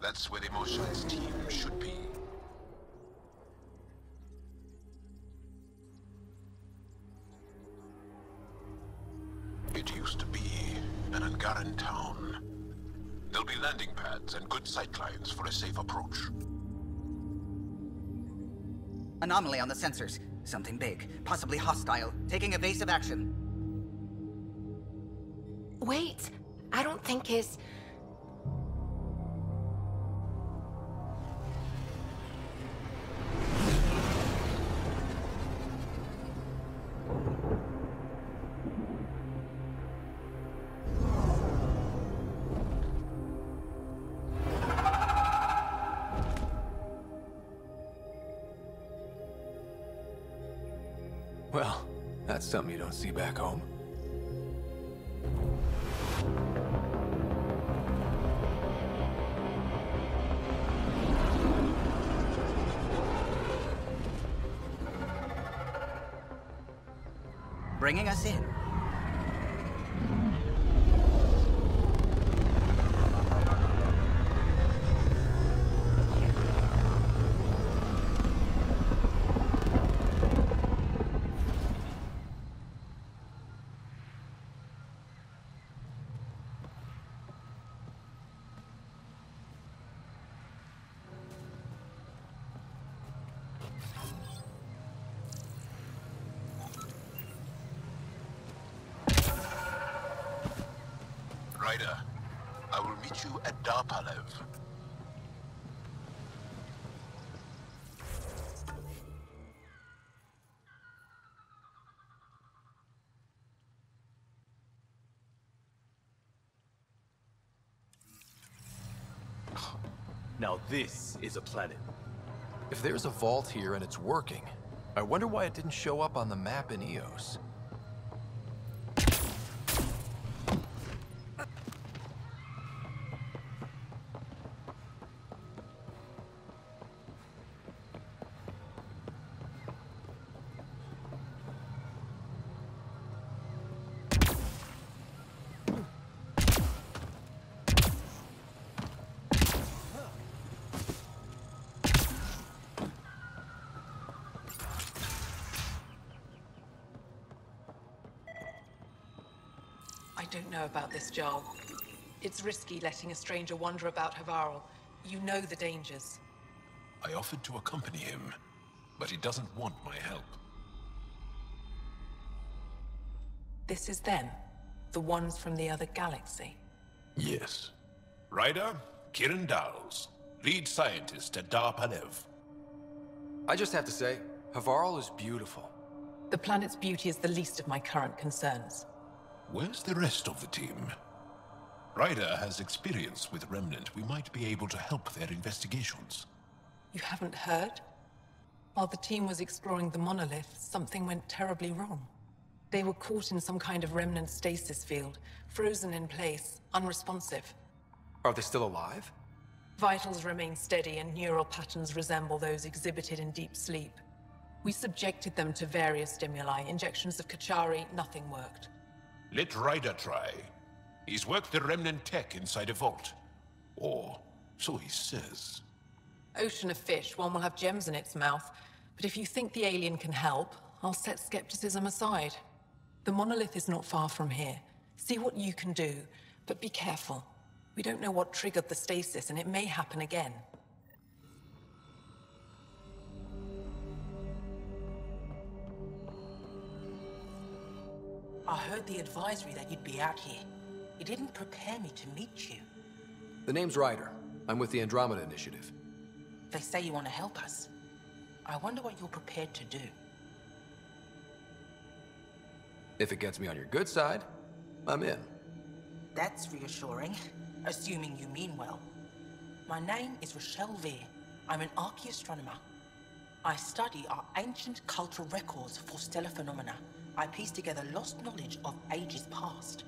That's where Emotion's team should be. It used to be an Angaran town. There'll be landing pads and good sightlines for a safe approach. Anomaly on the sensors. Something big, possibly hostile, taking evasive action. Wait, I don't think his... something you see back home. This is a planet. If there's a vault here and it's working, I wonder why it didn't show up on the map in Eos. Don't know about this, Jarl. It's risky letting a stranger wander about Havarl. You know the dangers. I offered to accompany him, but he doesn't want my help. This is them. The ones from the other galaxy. Yes. Ryder, Kiiran Dals, lead scientist at Darpalev. I just have to say, Havarl is beautiful. The planet's beauty is the least of my current concerns. Where's the rest of the team? Ryder has experience with Remnant. We might be able to help their investigations. You haven't heard? While the team was exploring the monolith, something went terribly wrong. They were caught in some kind of remnant stasis field, frozen in place, unresponsive. Are they still alive? Vitals remain steady and neural patterns resemble those exhibited in deep sleep. We subjected them to various stimuli, injections of Kachari, nothing worked. Let Ryder try. He's worked the Remnant tech inside a vault. Or so he says. Ocean of fish, one will have gems in its mouth. But if you think the alien can help, I'll set skepticism aside. The monolith is not far from here. See what you can do, but be careful. We don't know what triggered the stasis, and it may happen again. I heard the advisory that you'd be out here. It didn't prepare me to meet you. The name's Ryder. I'm with the Andromeda Initiative. They say you want to help us. I wonder what you're prepared to do. If it gets me on your good side, I'm in. That's reassuring, assuming you mean well. My name is Rochelle Veer. I'm an archaeoastronomer. I study our ancient cultural records for stellar phenomena. I piece together lost knowledge of ages past.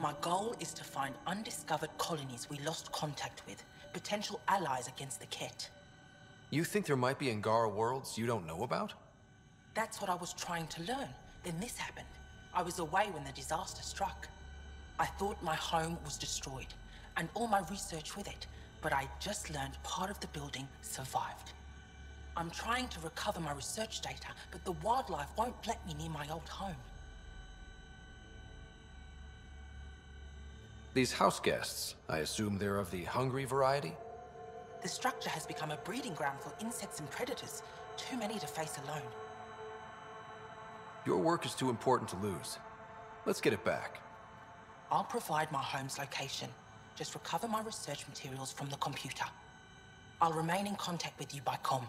My goal is to find undiscovered colonies we lost contact with, potential allies against the kett. You think there might be Angara worlds you don't know about? That's what I was trying to learn. Then this happened. I was away when the disaster struck. I thought my home was destroyed, and all my research with it. but I just learned part of the building survived. I'm trying to recover my research data, but the wildlife won't let me near my old home. These house guests, I assume they're of the hungry variety? The structure has become a breeding ground for insects and predators, too many to face alone. Your work is too important to lose. Let's get it back. I'll provide my home's location. Just recover my research materials from the computer. I'll remain in contact with you by com.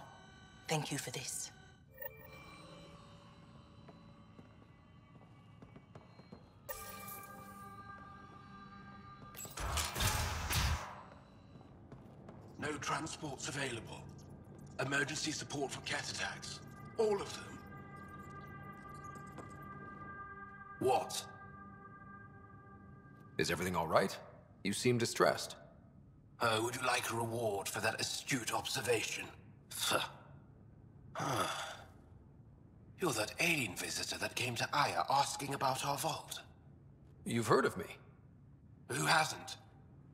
Thank you for this. No transports available. Emergency support for cat attacks. All of them. What? Is everything all right? You seem distressed. Uh, would you like a reward for that astute observation? You're that alien visitor that came to Aya asking about our vault. You've heard of me. Who hasn't?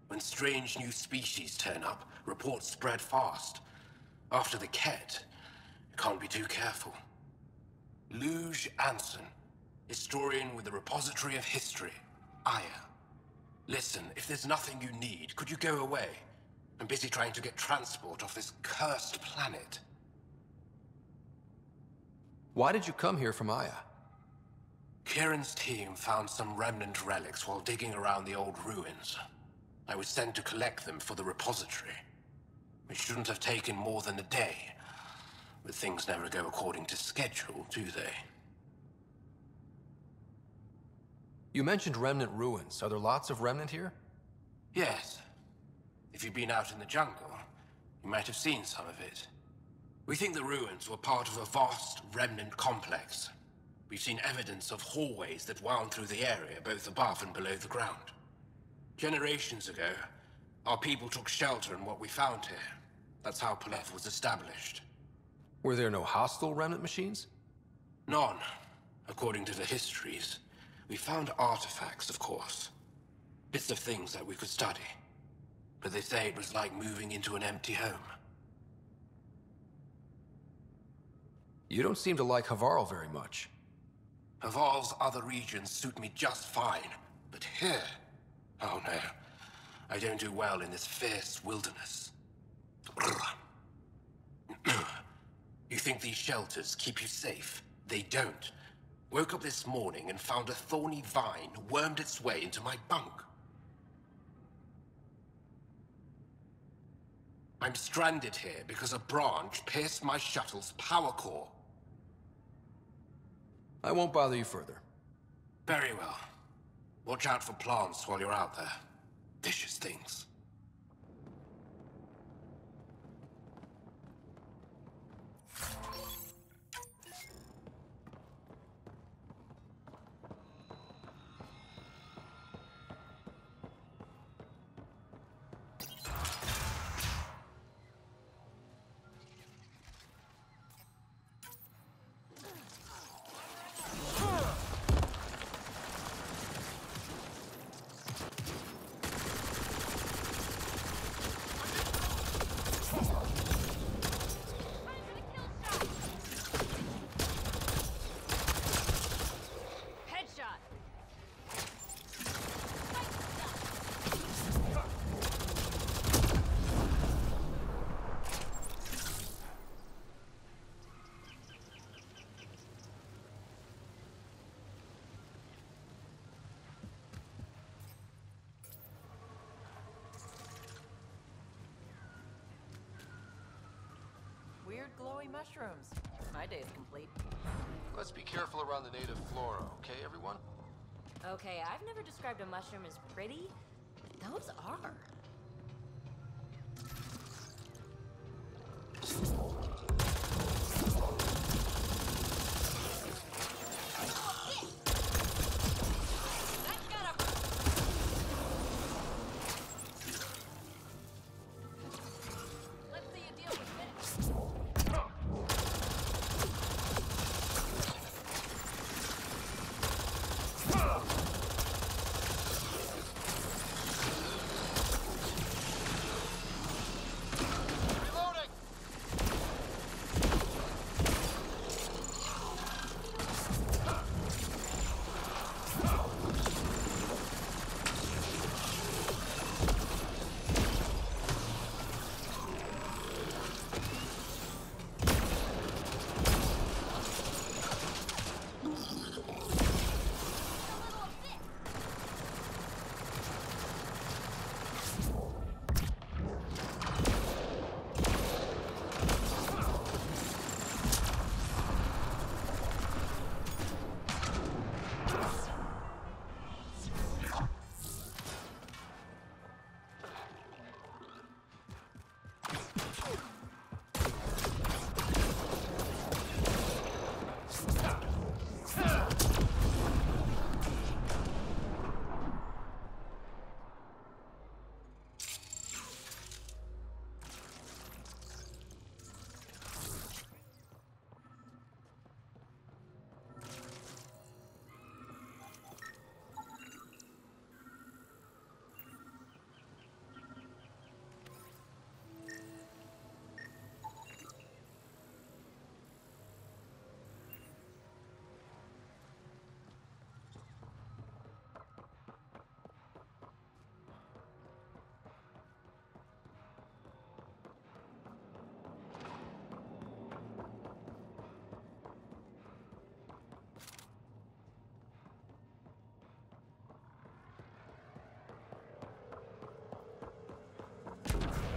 When strange new species turn up, reports spread fast. After the kett, you can't be too careful. Luge Anson, historian with the Repository of History, Aya. Listen, if there's nothing you need, could you go away? I'm busy trying to get transport off this cursed planet. Why did you come here from Aya? Kiiran's team found some remnant relics while digging around the old ruins. I was sent to collect them for the repository. It shouldn't have taken more than a day. But things never go according to schedule, do they? You mentioned remnant ruins. Are there lots of remnant here? Yes. If you've been out in the jungle, you might have seen some of it. We think the ruins were part of a vast remnant complex. We've seen evidence of hallways that wound through the area, both above and below the ground. Generations ago, our people took shelter in what we found here. That's how Palev was established. Were there no hostile remnant machines? None, according to the histories. We found artifacts, of course. Bits of things that we could study. But they say it was like moving into an empty home. You don't seem to like Havarl very much. Havarl's other regions suit me just fine. But here... Oh no. I don't do well in this fierce wilderness. you think these shelters keep you safe? They don't. Woke up this morning and found a thorny vine wormed its way into my bunk. I'm stranded here because a branch pierced my shuttle's power core. I won't bother you further. Very well. Watch out for plants while you're out there. Vicious things. My day's complete. Let's be careful around the native flora, okay, everyone? Okay, I've never described a mushroom as pretty, but those are.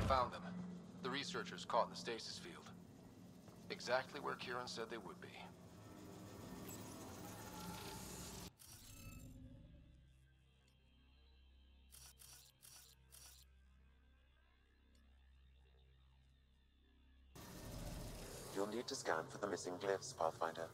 Found them. The researchers caught in the stasis field. Exactly where Kiiran said they would be. You'll need to scan for the missing glyphs, Pathfinder.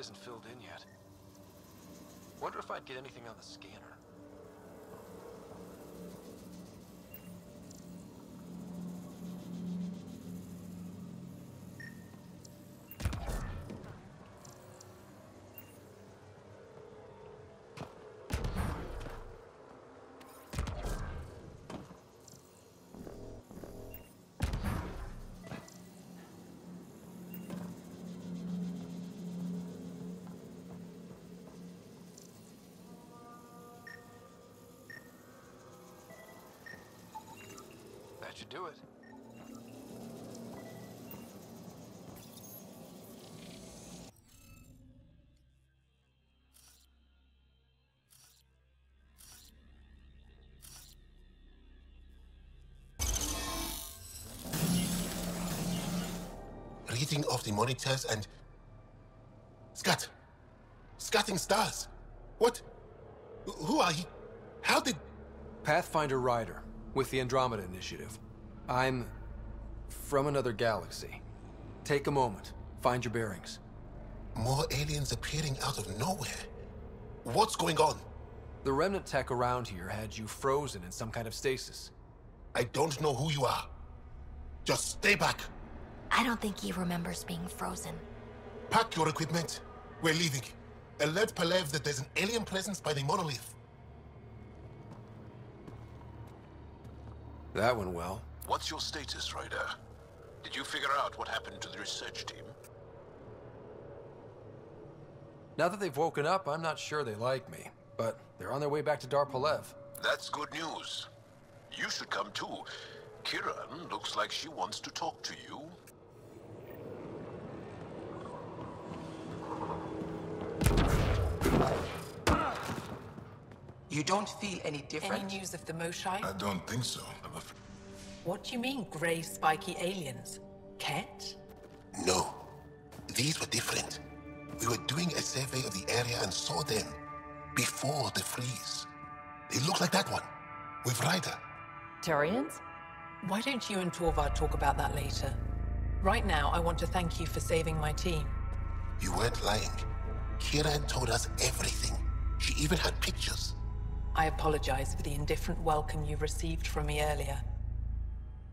Isn't filled in yet. Wonder if I'd get anything on the scanner. That should do it. Reading of the monitors and... Scat! Scatting stars! What? Who are you? How did... Pathfinder Ryder, with the Andromeda Initiative. I'm from another galaxy. Take a moment, find your bearings. More aliens appearing out of nowhere. What's going on? The remnant tech around here had you frozen in some kind of stasis. I don't know who you are. Just stay back. I don't think he remembers being frozen. Pack your equipment. We're leaving. Alert Palev that there's an alien presence by the monolith. That went well. What's your status, Ryder? Did you figure out what happened to the research team? Now that they've woken up, I'm not sure they like me. But they're on their way back to Darpalev. That's good news. You should come too. Kiiran looks like she wants to talk to you. You don't feel any different? Any news of the Moshae? I don't think so. What do you mean, grey spiky aliens? kett? No. These were different. We were doing a survey of the area and saw them. Before the freeze. They look like that one. With Ryder. Turians? Why don't you and Torvar talk about that later? Right now, I want to thank you for saving my team. You weren't lying. Kira told us everything. She even had pictures. I apologize for the indifferent welcome you received from me earlier.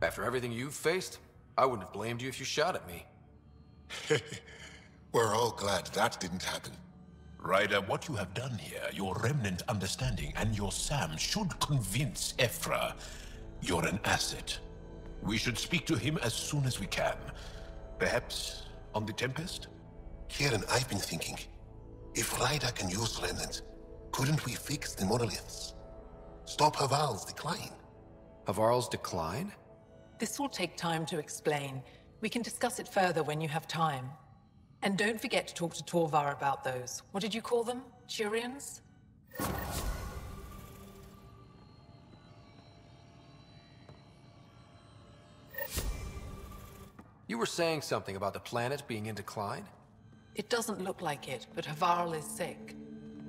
After everything you've faced, I wouldn't have blamed you if you shot at me. We're all glad that didn't happen. Ryder, what you have done here, your remnant understanding and your SAM should convince Evfra you're an asset. We should speak to him as soon as we can. Perhaps on the Tempest? Kiiran, I've been thinking. If Ryder can use Remnant, couldn't we fix the monoliths? Stop Havarl's decline? Havarl's decline? This will take time to explain. We can discuss it further when you have time. And don't forget to talk to Torvar about those. What did you call them? Turians? You were saying something about the planet being in decline? It doesn't look like it, but Havarl is sick.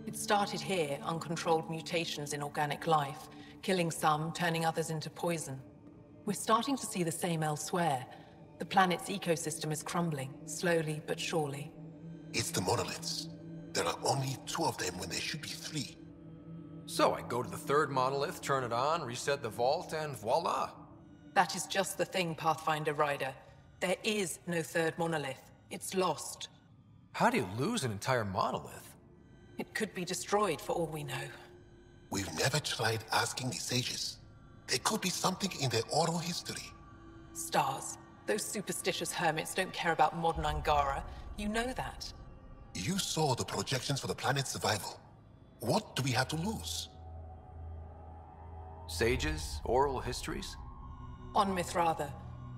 It started here, uncontrolled mutations in organic life, killing some, turning others into poison. We're starting to see the same elsewhere. The planet's ecosystem is crumbling, slowly but surely. It's the monoliths. There are only two of them when there should be three. So I go to the third monolith, turn it on, reset the vault, and voila. That is just the thing, Pathfinder Ryder. There is no third monolith. It's lost. How do you lose an entire monolith? It could be destroyed for all we know. We've never tried asking the sages. There could be something in their oral history. Stars. Those superstitious hermits don't care about modern Angara. You know that. You saw the projections for the planet's survival. What do we have to lose? Sages? Oral histories? On Mithratha,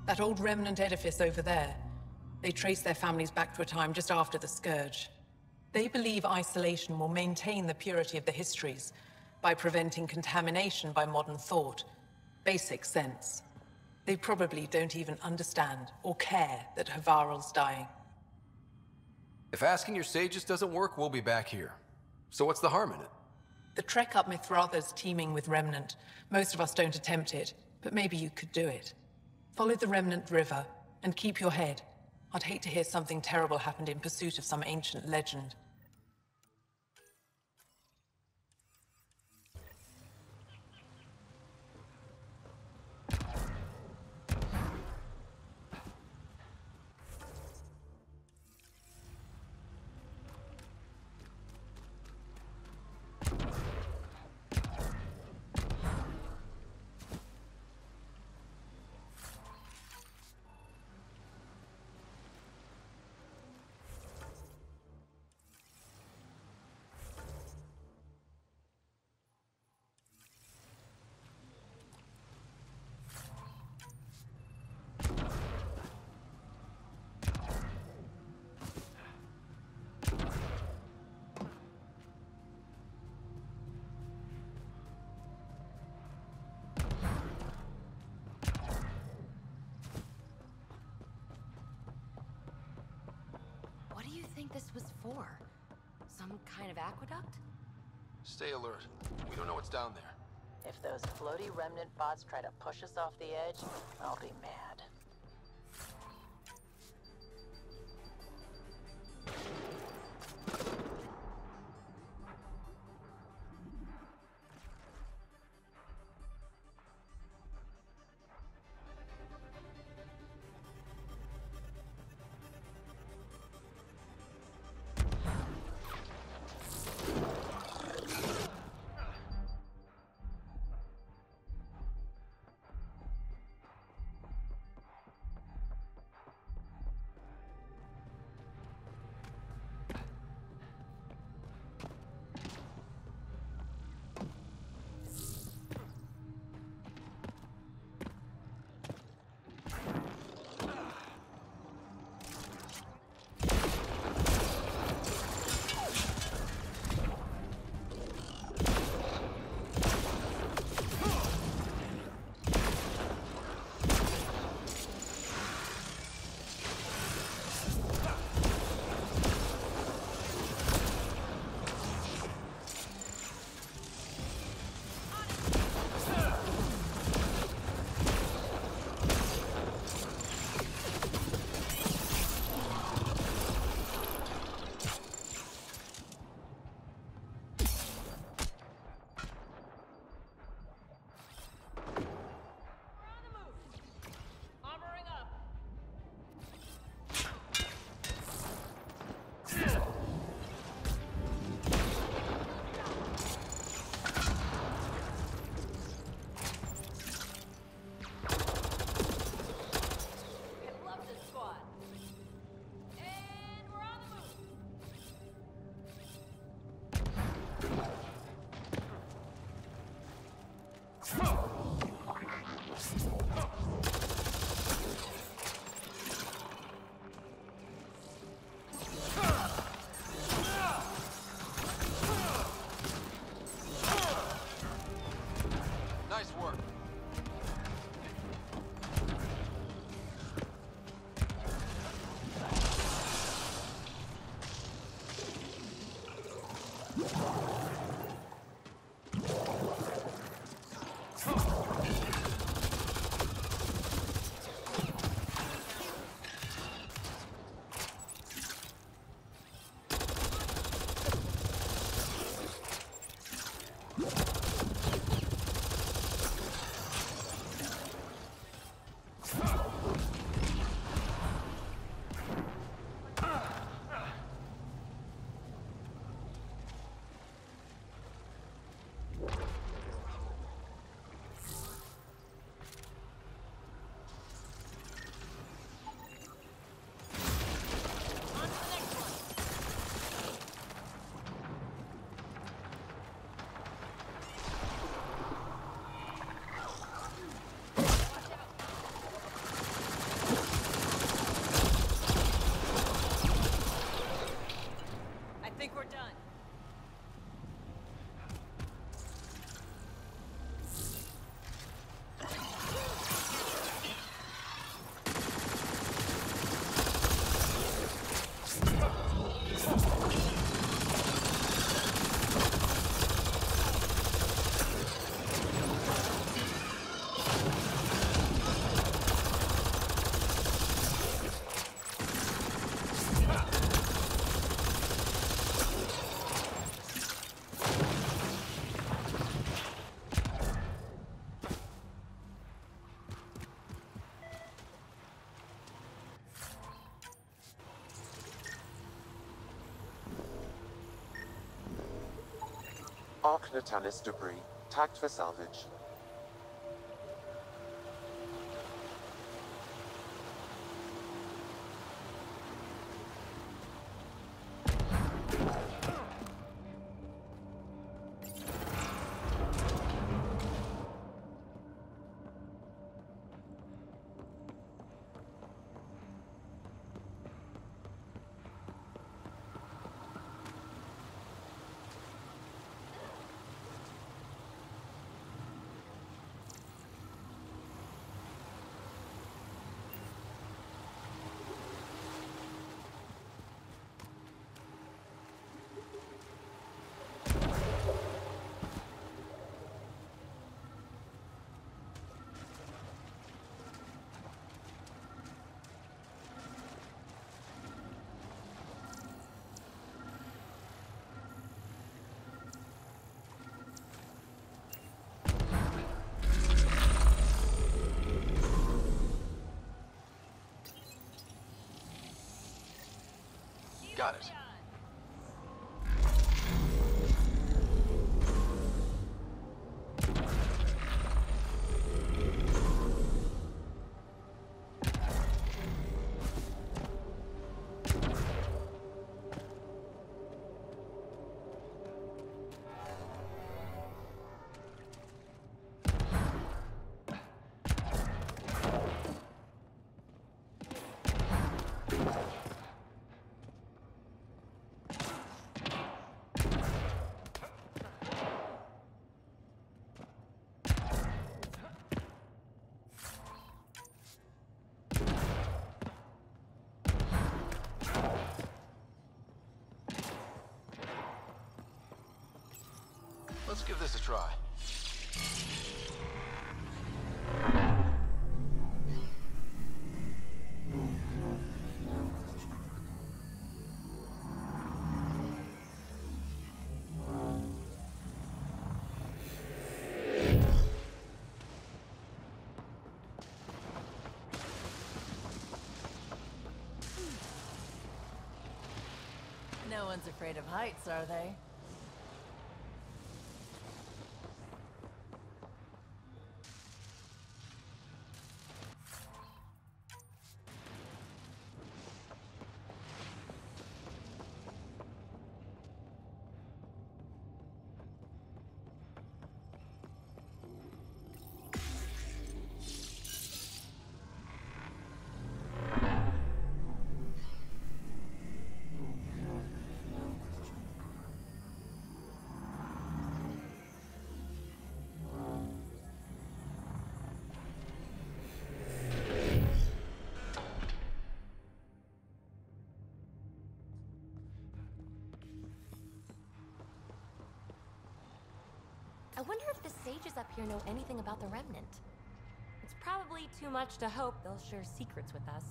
that old remnant edifice over there. They trace their families back to a time just after the Scourge. They believe isolation will maintain the purity of the histories by preventing contamination by modern thought. Basic sense. They probably don't even understand or care that Havarl's dying. If asking your sages doesn't work, we'll be back here. So what's the harm in it? The trek up Mithratha's teeming with Remnant. Most of us don't attempt it, but maybe you could do it. Follow the Remnant River, and keep your head. I'd hate to hear something terrible happened in pursuit of some ancient legend. Stay alert. We don't know what's down there. If those floaty remnant bots try to push us off the edge, I'll be mad. Ark Natanus debris, tagged for salvage. Got it. Let's give this a try. No one's afraid of heights, are they? I wonder if the sages up here know anything about the Remnant. It's probably too much to hope they'll share secrets with us.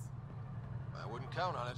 I wouldn't count on it.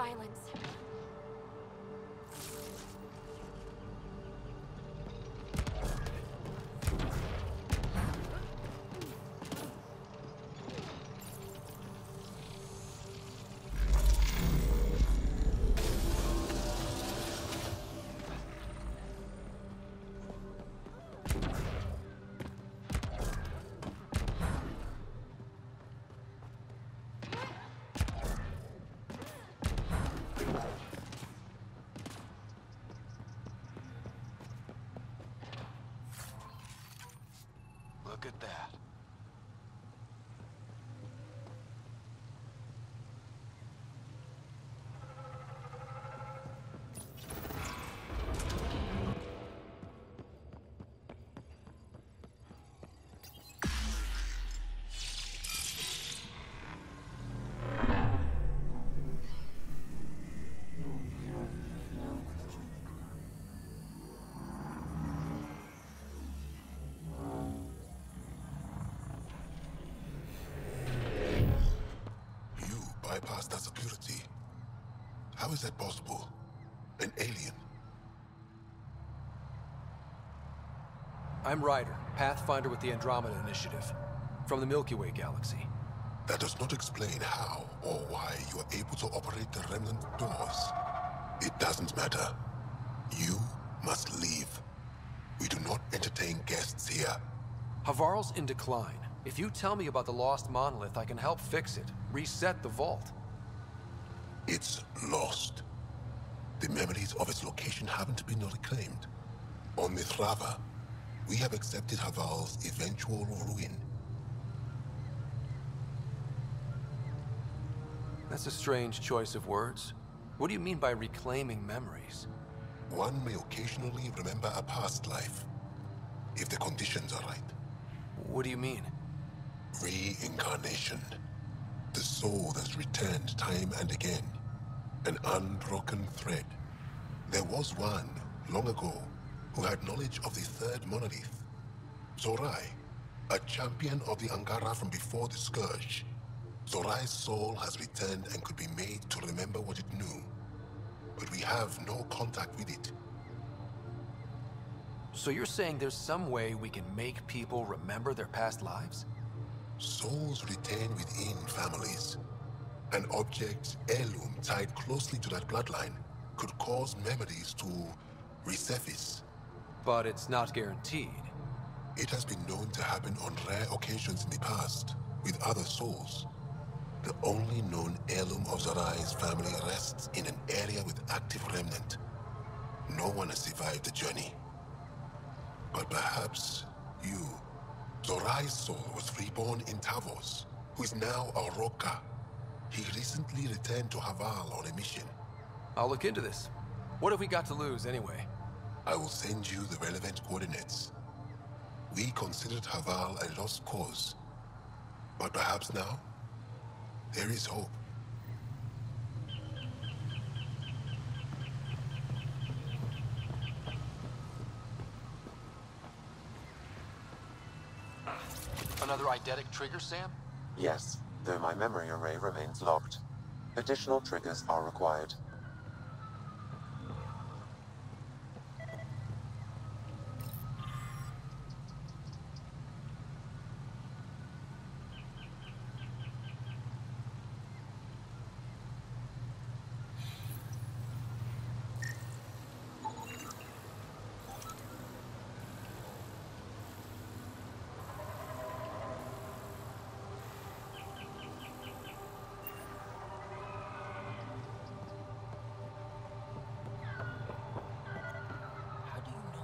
violence. Look at that. You bypassed that security. How is that possible? An alien? I'm Ryder, Pathfinder with the Andromeda Initiative, from the Milky Way galaxy. That does not explain how or why you are able to operate the remnant doors. It doesn't matter. You must leave. We do not entertain guests here. Havarl's in decline. If you tell me about the lost monolith, I can help fix it. Reset the vault. It's lost. The memories of its location haven't been reclaimed. On Mithrava, we have accepted Havarl's eventual ruin. That's a strange choice of words. What do you mean by reclaiming memories? One may occasionally remember a past life, if the conditions are right. What do you mean? Reincarnation. The soul that's returned time and again. An unbroken thread. There was one, long ago, who had knowledge of the third monolith. Zorai, a champion of the Angara from before the Scourge. Zorai's soul has returned and could be made to remember what it knew. But we have no contact with it. So you're saying there's some way we can make people remember their past lives? Souls retain within families. An object, heirloom tied closely to that bloodline could cause memories to resurface. But it's not guaranteed. It has been known to happen on rare occasions in the past, with other souls. The only known heirloom of Zorai's family rests in an area with active remnant. No one has survived the journey. But perhaps you. Zorai's soul was reborn in Tavos, who is now a Roekkar. He recently returned to Havarl on a mission. I'll look into this. What have we got to lose, anyway? I will send you the relevant coordinates. We considered Havarl a lost cause. But perhaps now, there is hope. Another eidetic trigger, SAM? Yes, though my memory array remains locked. Additional triggers are required.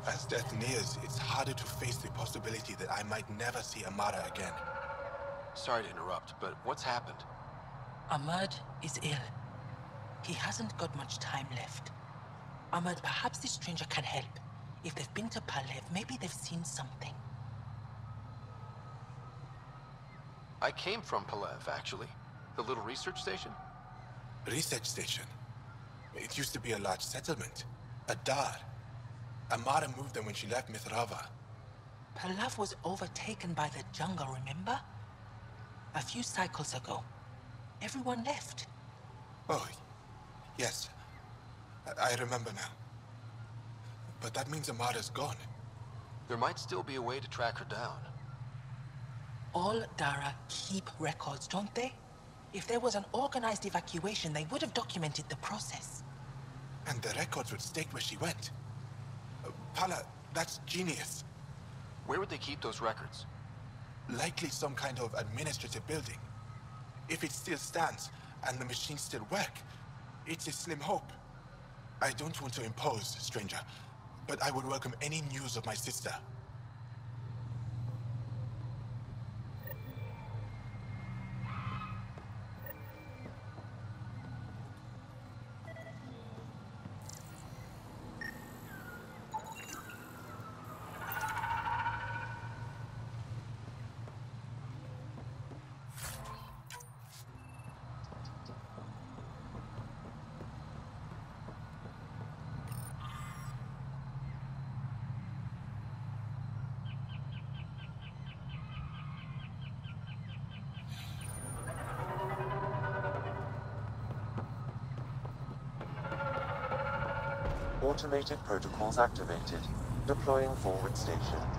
As death nears, it's harder to face the possibility that I might never see Amara again. Sorry to interrupt, but what's happened? Ahmad is ill. He hasn't got much time left. Ahmad, perhaps this stranger can help. If they've been to Palev, maybe they've seen something. I came from Palev, actually. The little research station? Research station. It used to be a large settlement. A dar. Amara moved there when she left Mithrava. Palev was overtaken by the jungle, remember? A few cycles ago. Everyone left. Oh, yes. I, I remember now. But that means Amara's gone. There might still be a way to track her down. All Dara keep records, don't they? If there was an organized evacuation, they would have documented the process. And the records would state where she went. Uh, Pala, that's genius. Where would they keep those records? Likely some kind of administrative building. If it still stands, and the machines still work, it's a slim hope. I don't want to impose, stranger, but I would welcome any news of my sister. Automated protocols activated. Deploying forward station.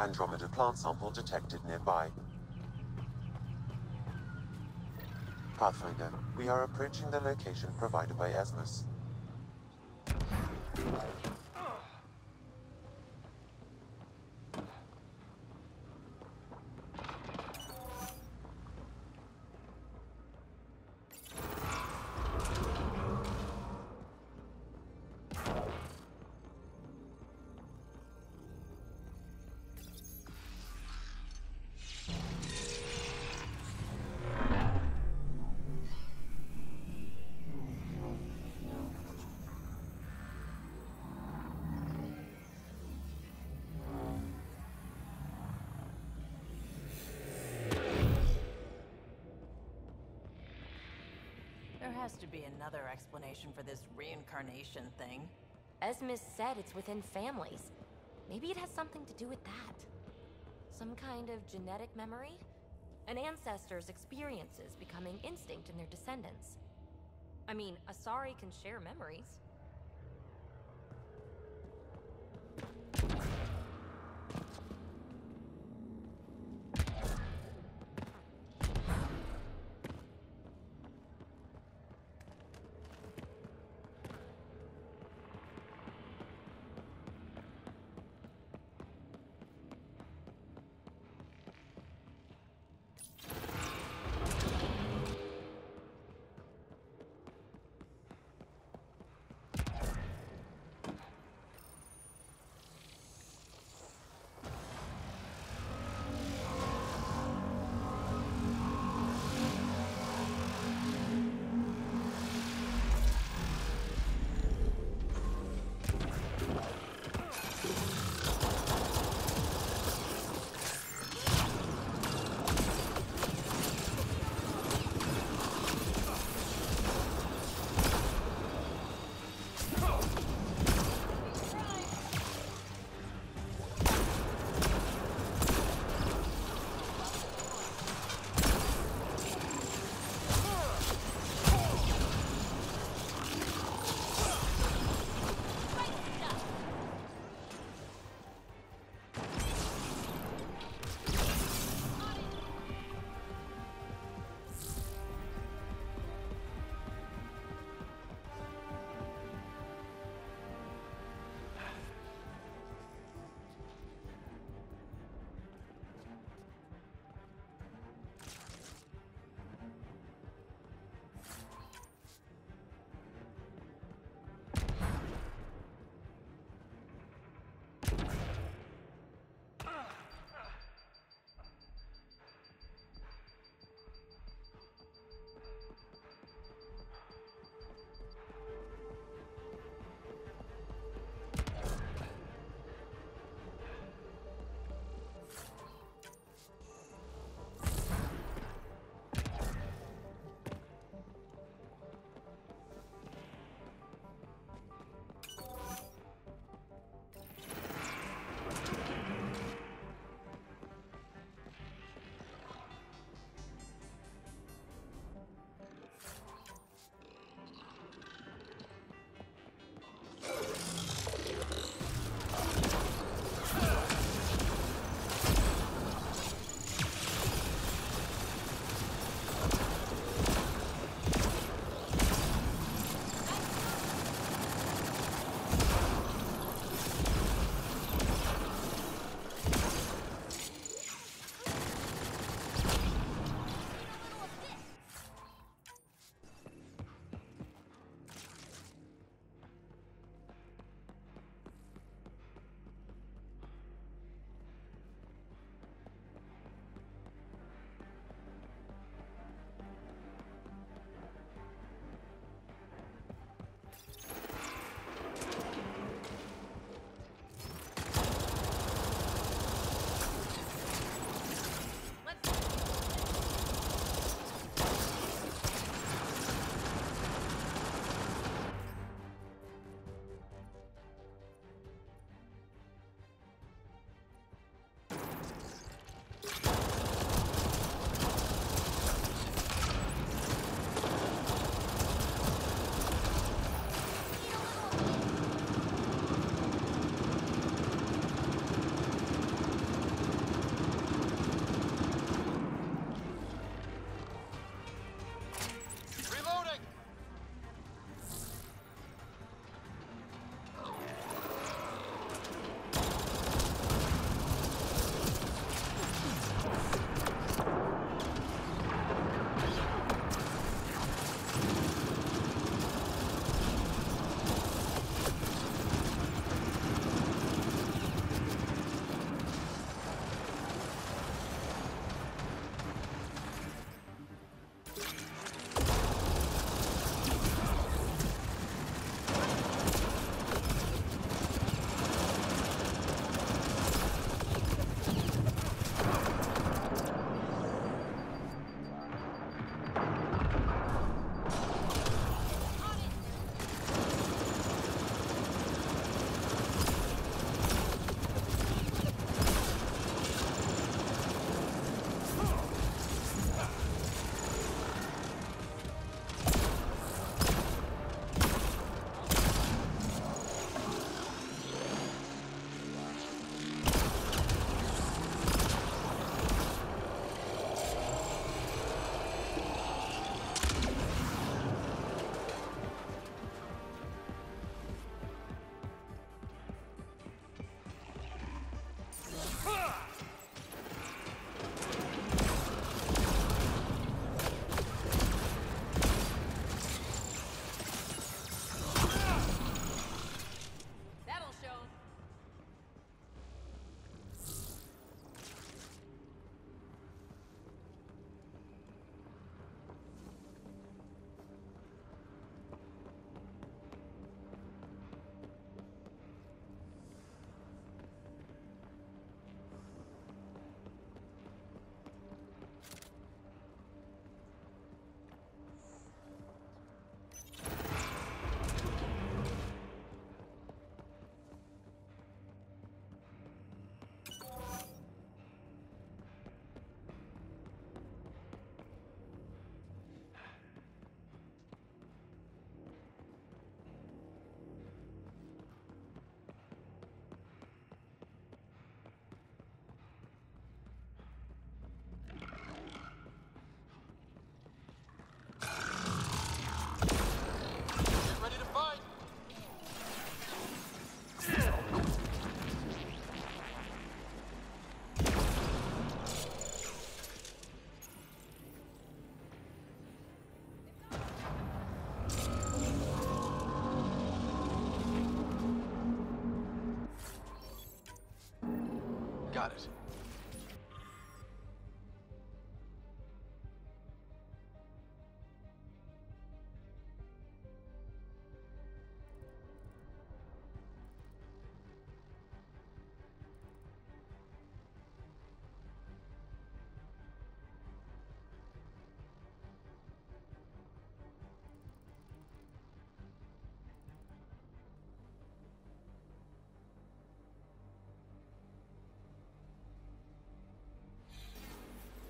Andromeda plant sample detected nearby. Pathfinder, we are approaching the location provided by Esmus. Explanation for this reincarnation thing. Esmus said it's within families. Maybe it has something to do with that. Some kind of genetic memory? An ancestor's experiences becoming instinct in their descendants. I mean, Asari can share memories.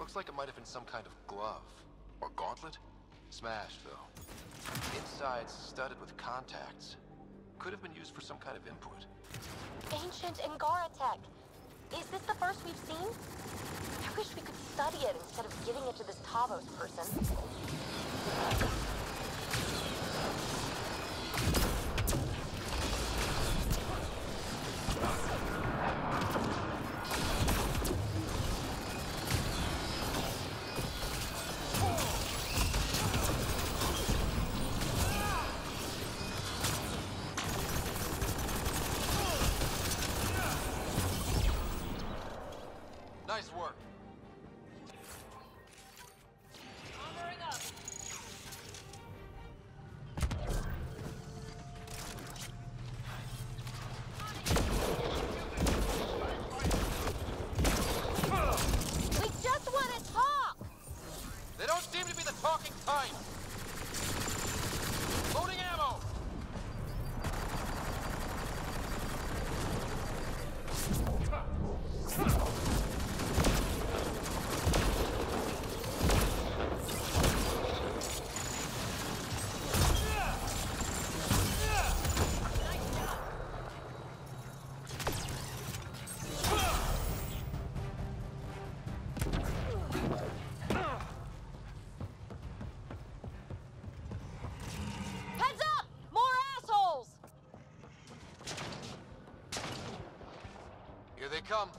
Looks like it might have been some kind of glove. Or gauntlet? Smashed, though. Inside's studded with contacts. Could have been used for some kind of input. Ancient Angara tech. Is this the first we've seen? I wish we could study it instead of giving it to this Tavos person. Seem to Here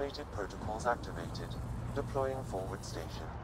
Automated protocols activated. Deploying forward station.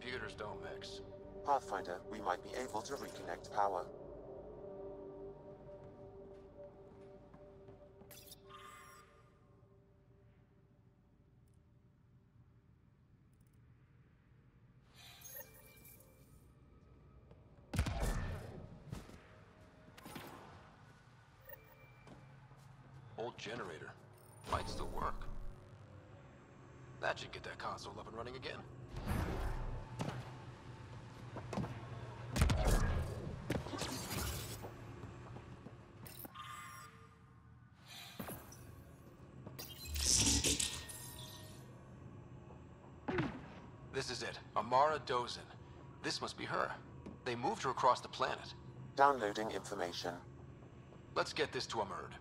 Computers don't mix. Pathfinder, we might be able to reconnect power. Old generator. Might still work. That should get that console up and running again. It. Amara Dozin. This must be her. They moved her across the planet. Downloading information. Let's get this to Amurd.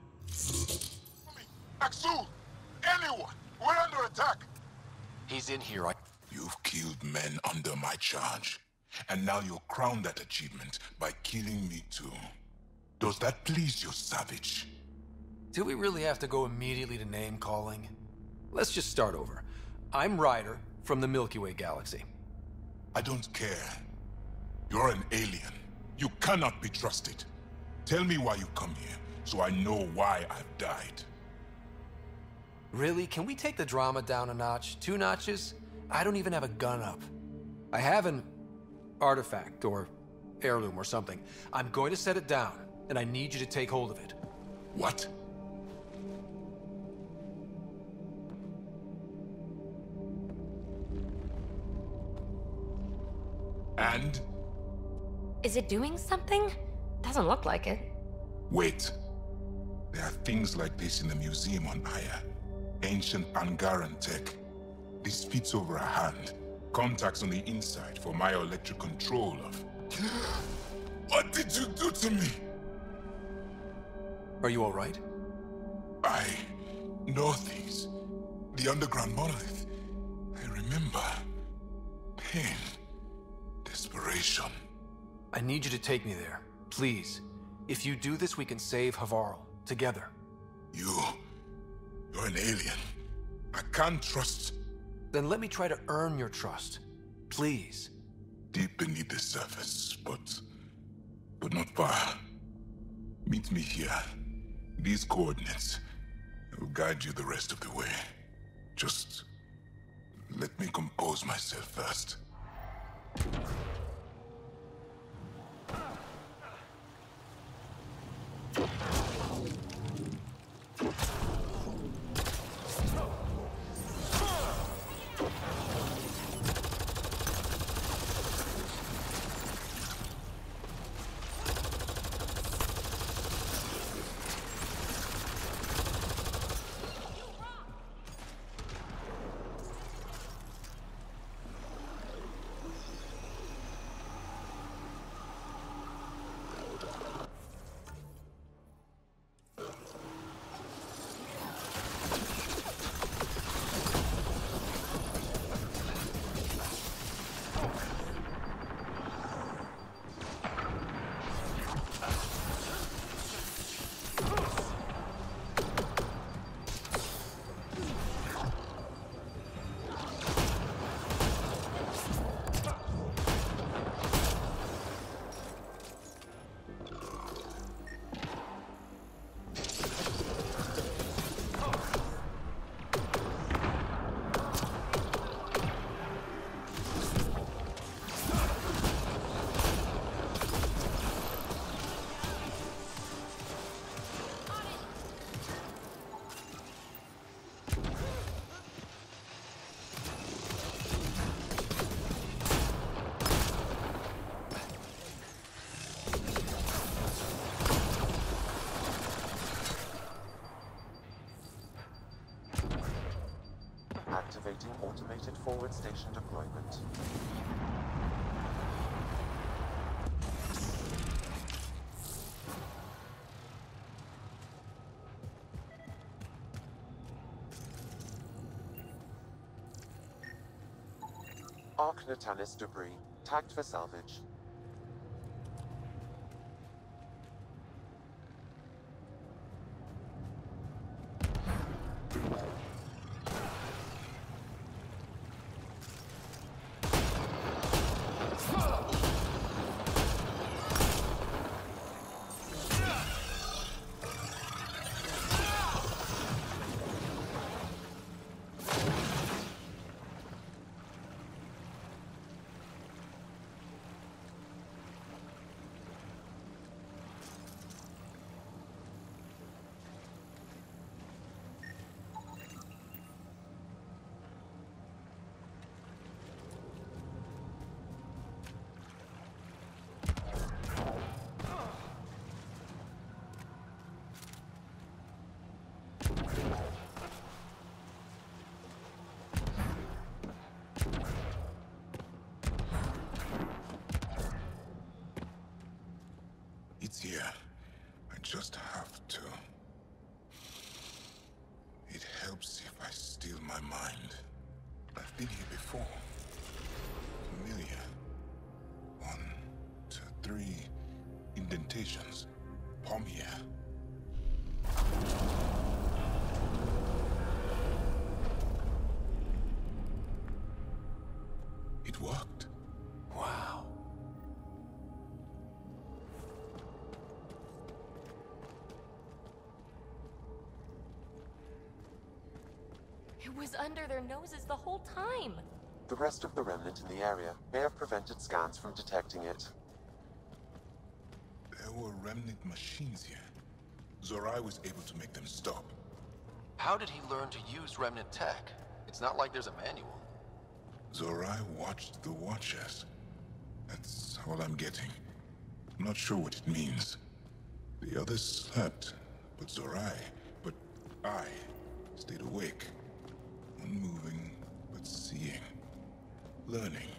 Aksul! Anyone! We're under attack! He's in here. I... You've killed men under my charge. And now you'll crown that achievement by killing me too. Does that please you, savage? Do we really have to go immediately to name calling? Let's just start over. I'm Ryder from the Milky Way galaxy. I don't care. You're an alien. You cannot be trusted. Tell me why you come here, so I know why I've died. Really? Can we take the drama down a notch? Two notches? I don't even have a gun up. I have an artifact or heirloom or something. I'm going to set it down, and I need you to take hold of it. What? And? Is it doing something? Doesn't look like it. Wait. There are things like this in the museum on Aya. Ancient Angaran tech. This fits over a hand. Contacts on the inside for myoelectric control of... what did you do to me? Are you alright? I know these. The underground monolith. I remember. Pain. Desperation. I need you to take me there. Please. If you do this, we can save Havarl. Together. You... You're an alien. I can't trust... Then let me try to earn your trust. Please. Deep beneath the surface, but... But not far. Meet me here. These coordinates. I will guide you the rest of the way. Just... Let me compose myself first. Activating automated forward station deployment. Ark Natanus debris, tagged for salvage. I just have to. It helps if I steal my mind. I've been here before. Familiar. One, two, three indentations. Palm here. It worked. Wow. It was under their noses the whole time. The rest of the remnant in the area may have prevented scans from detecting it. Were remnant machines here. Zorai was able to make them stop. How did he learn to use remnant tech? It's not like there's a manual. Zorai watched the Watchers. That's all I'm getting. I'm not sure what it means. The others slept, but Zorai, but I, stayed awake. Unmoving, but seeing. Learning.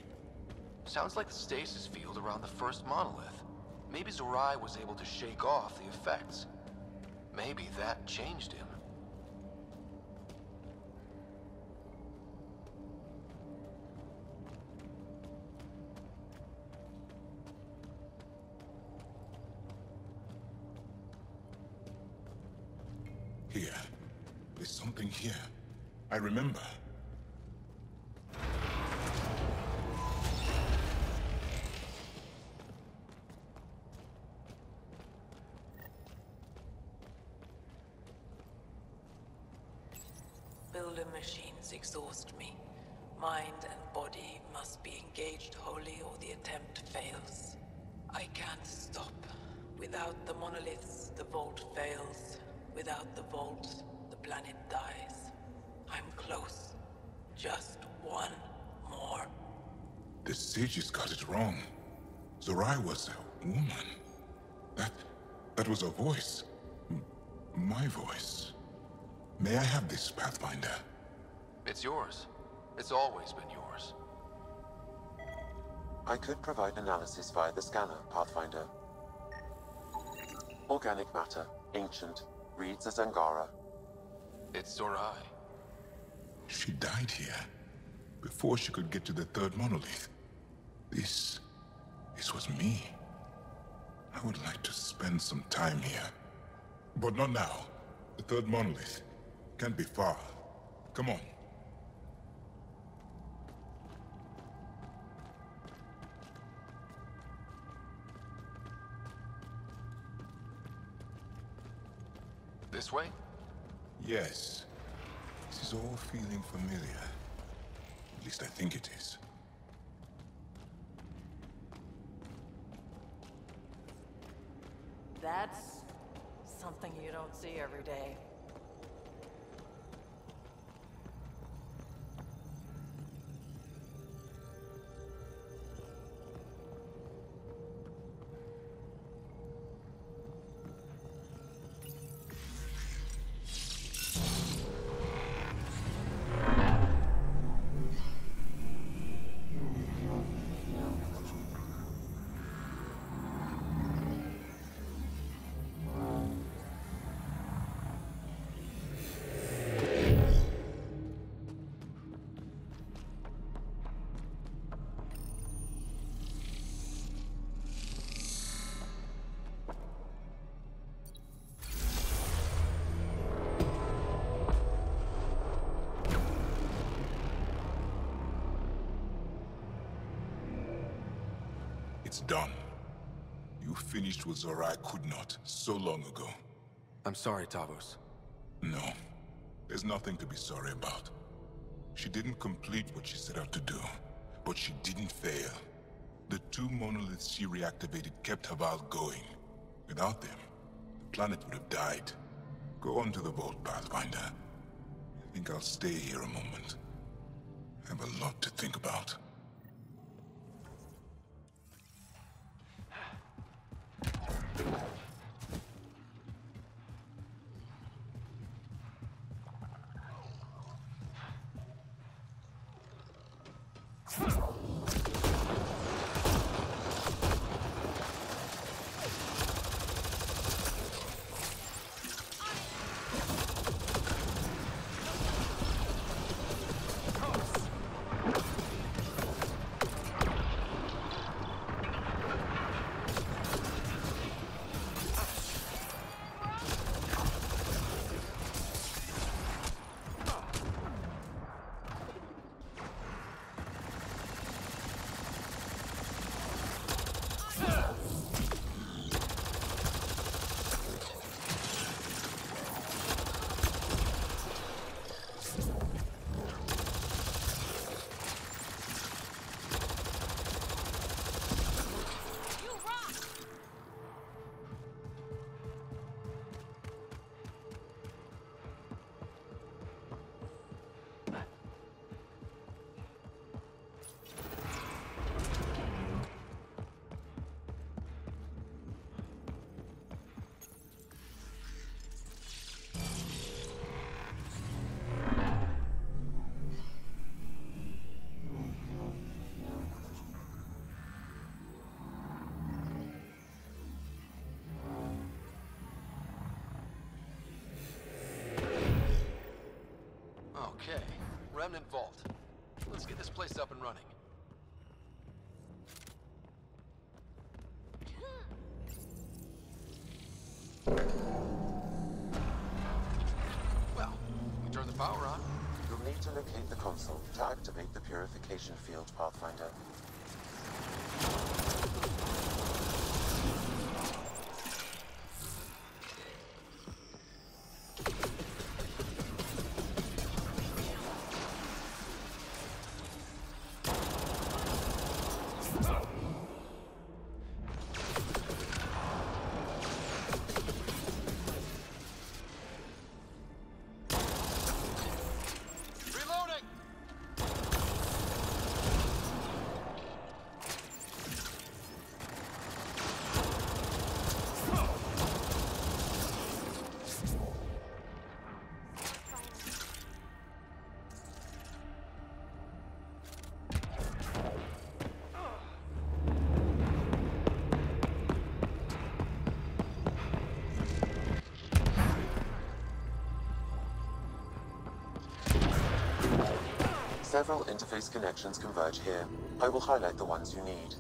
Sounds like the stasis field around the first monolith. Maybe Zorai was able to shake off the effects. Maybe that changed him. Zorai was a woman. That... that was a voice. M my voice. May I have this, Pathfinder? It's yours. It's always been yours. I could provide analysis via the scanner, Pathfinder. Organic matter, ancient, reads as Angara. It's Zorai. She died here. Before she could get to the third monolith. This... this was me. I would like to spend some time here. But not now. The third monolith. Can't be far. Come on. This way? Yes. This is all feeling familiar. At least I think it is. That's something you don't see every day. It's done. You finished what Zorai could not so long ago. I'm sorry, Tavos. No. There's nothing to be sorry about. She didn't complete what she set out to do, but she didn't fail. The two monoliths she reactivated kept Havarl going. Without them, the planet would have died. Go on to the vault, Pathfinder. I think I'll stay here a moment. I have a lot to think about. Okay, Remnant Vault. Let's get this place up and running. Several interface connections converge here. I will highlight the ones you need.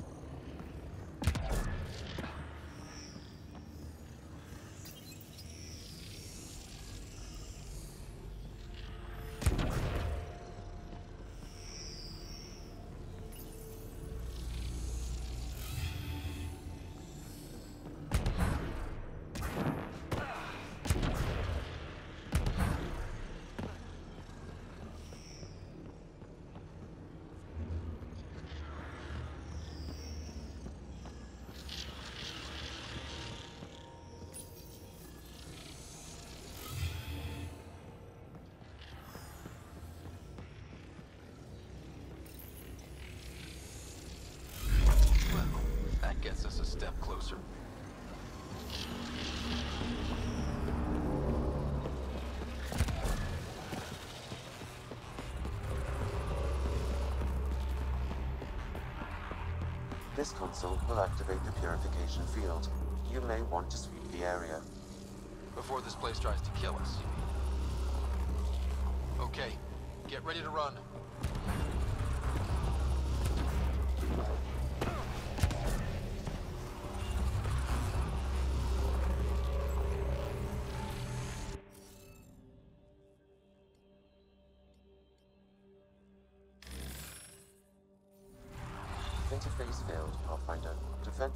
Console will activate the purification field. You may want to sweep the area. Before this place tries to kill us. Okay, get ready to run.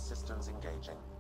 Systems engaging.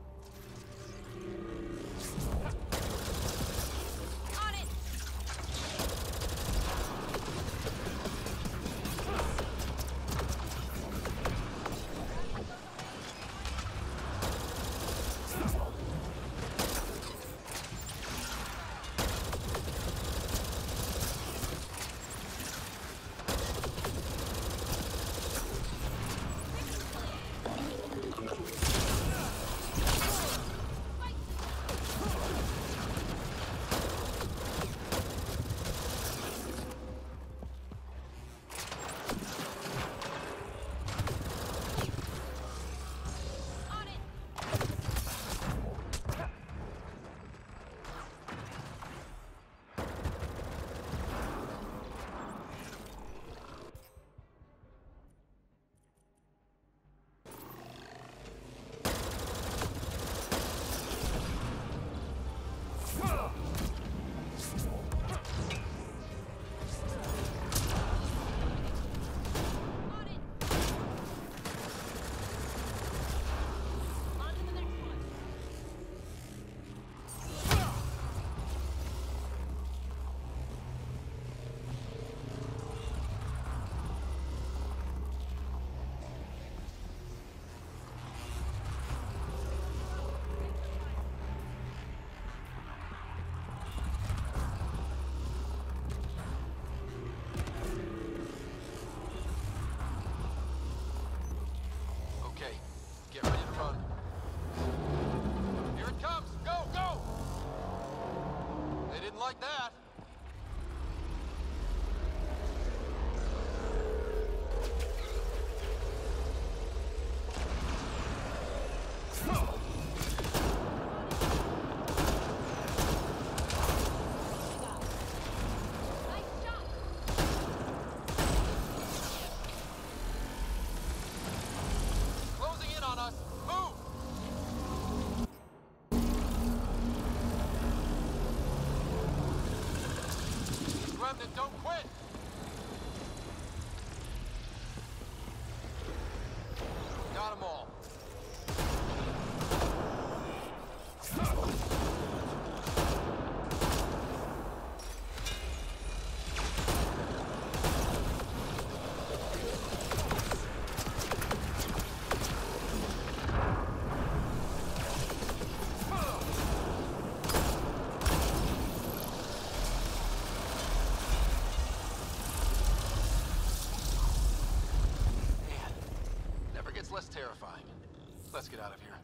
Let's get out of here.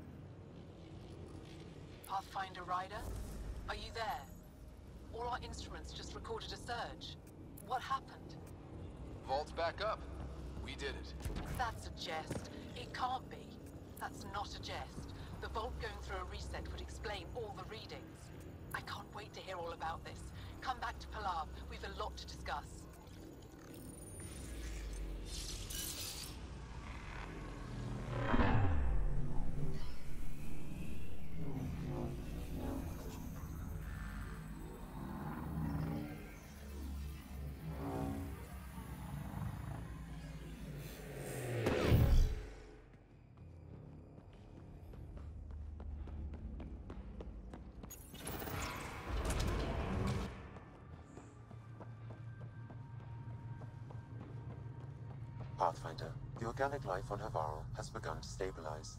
Pathfinder Ryder? Are you there? All our instruments just recorded a surge. What happened? Vault's back up. We did it. That's a jest. It can't be. That's not a jest. The vault going through a reset would explain all the readings. I can't wait to hear all about this. Come back to Palev. We've a lot to discuss. Pathfinder, the organic life on Havarl has begun to stabilize.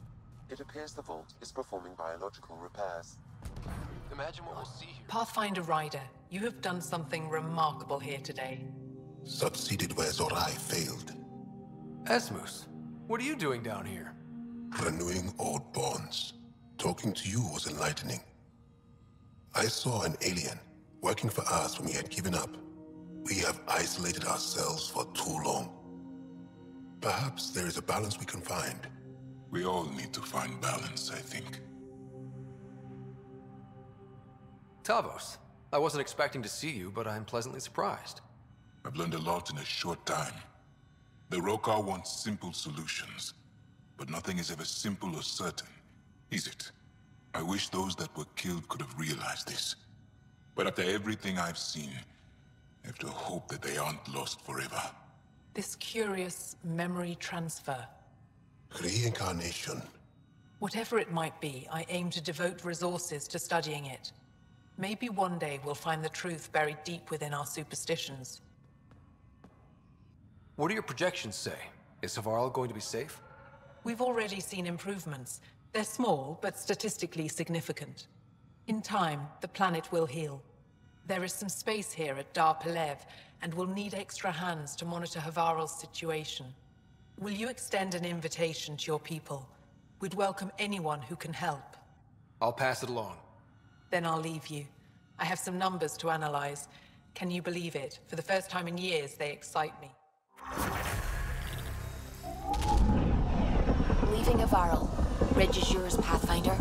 It appears the vault is performing biological repairs. Imagine what we'll see here. Pathfinder Ryder, you have done something remarkable here today. Succeeded where Zorai failed. Esmus, what are you doing down here? Renewing old bonds. Talking to you was enlightening. I saw an alien working for us when we had given up. We have isolated ourselves for too long. Perhaps there is a balance we can find. We all need to find balance, I think. Tavos, I wasn't expecting to see you, but I'm pleasantly surprised. I've learned a lot in a short time. The Roekkar want simple solutions, but nothing is ever simple or certain, is it? I wish those that were killed could have realized this. But after everything I've seen, I have to hope that they aren't lost forever. This curious memory transfer. Reincarnation. Whatever it might be, I aim to devote resources to studying it. Maybe one day we'll find the truth buried deep within our superstitions. What do your projections say? Is Havarl going to be safe? We've already seen improvements. They're small, but statistically significant. In time, the planet will heal. There is some space here at Dar Palev, and we'll need extra hands to monitor Havarl's situation. Will you extend an invitation to your people? We'd welcome anyone who can help. I'll pass it along. Then I'll leave you. I have some numbers to analyze. Can you believe it? For the first time in years, they excite me. Leaving Havarl. Ridge is yours, Pathfinder.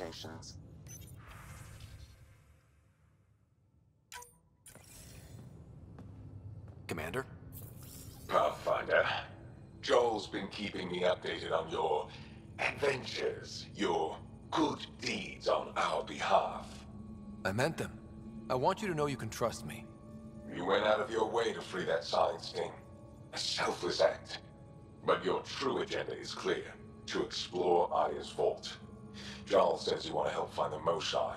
On communications. Commander? Pathfinder, Jaal's been keeping me updated on your adventures, your good deeds on our behalf. I meant them. I want you to know you can trust me. You went out of your way to free that science team. A selfless act. But your true agenda is clear. To explore Aya's vault. Jaal says you want to help find the Moshae.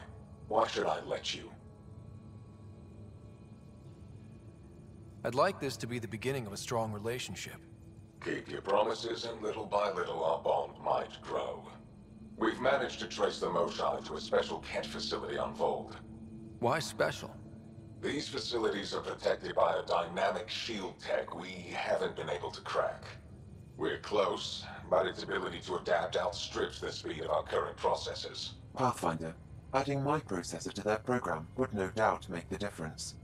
Why should I let you? I'd like this to be the beginning of a strong relationship. Keep your promises, and little by little our bond might grow. We've managed to trace the Moshae to a special kett facility on Voeld. Why special? These facilities are protected by a dynamic shield tech we haven't been able to crack. We're close, but its ability to adapt outstrips the speed of our current processors. Pathfinder, adding my processor to their program would no doubt make the difference.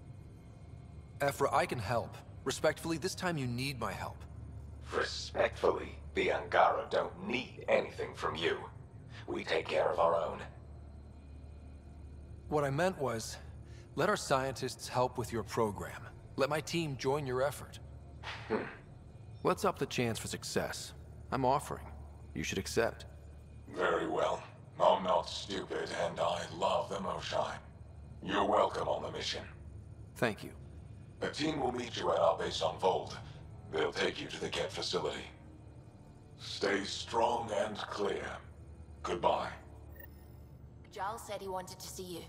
Evfra, I can help. Respectfully, this time you need my help. Respectfully, the Angara don't need anything from you. We take care of our own. What I meant was, let our scientists help with your program. Let my team join your effort. Hmm. Let's up the chance for success? I'm offering. You should accept. Very well. I'm not stupid, and I love the Moshae. You're welcome on the mission. Thank you. A team will meet you at our base on Voeld. They'll take you to the Geth facility. Stay strong and clear. Goodbye. Giles said he wanted to see you.